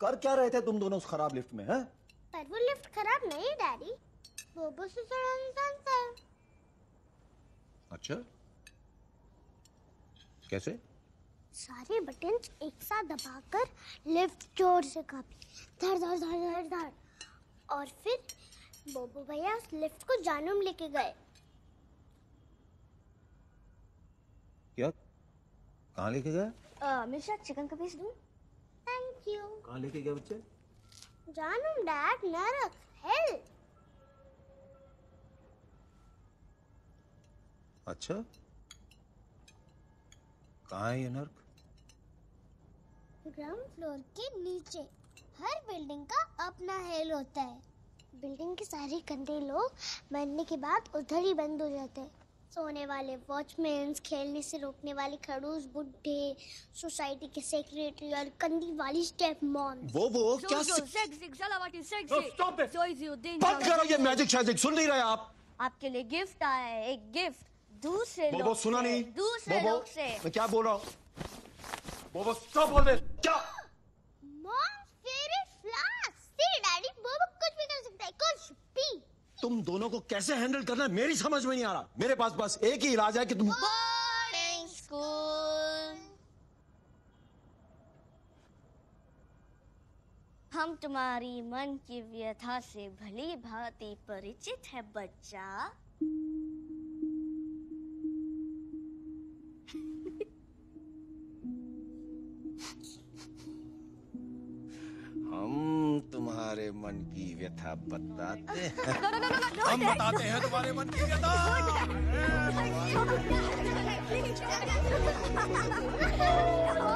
कर क्या रहे थे तुम दोनों उस खराब लिफ्ट में हैं? पर वो लिफ्ट खराब नहीं डैडी बोबो से चढ़ा इंसान था अच्छा। कैसे? सारे बटन्स एक साथ दबाकर लिफ्ट ज़ोर से कापी। धड़ धड़ धड़ धड़ धड़। और फिर बोबो भैया उस लिफ्ट को जानूम लेके गए। क्या? कहाँ लेके गया मिश्रा चिकन का पीस दूँ? थैंक यू कहाँ लेके गया बच्चे? जानूम डैड नरक हेल अच्छा? कहाँ है ये नर्क? ग्राउंड फ्लोर के नीचे। हर बिल्डिंग का अपना हेल होता है। बिल्डिंग के सारे कंधे लोग मरने के बाद उधर ही बंद हो जाते हैं। सोने वाले वॉचमैन खेलने से रोकने वाले खड़ूस बुढ़े सोसाइटी के सेक्रेटरी और कंदी वाली स्टेप मॉम वो वो क्या बंद करो ये मैजिक शैजिक सुन नहीं रहे आप। आपके लिए गिफ्ट आया है एक गिफ्ट दूसरे बोबो लोग सुना नहीं। दूसरे लोग से। मैं क्या बोल रहा हूँ? बोबो स्टॉप बोल दे। क्या मॉम फेवरेट फ्लावर सी डैडी वो कुछ भी कर सकता है कुछ भी तुम दोनों को कैसे हैंडल करना है, मेरी समझ में नहीं आ रहा। मेरे पास बस एक ही इलाज है कि तुम स्कूल हम तुम्हारी मन की व्यथा से भली भांति परिचित है, बच्चा। मन की व्यथा बताते हैं हम बताते हैं तुम्हारे मन की व्यथा Oh,